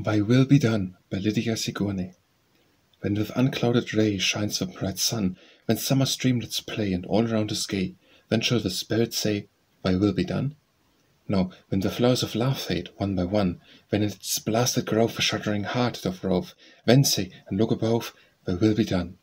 Thy will be done by Lydia Sigourney. When with unclouded ray shines the bright sun, When summer streamlets play and all around is gay, Then shall the spirit say, Thy will be done? No, when the flowers of love fade, one by one, When in its blasted grove a shuddering heart doth rove, Then say, and look above, Thy will be done.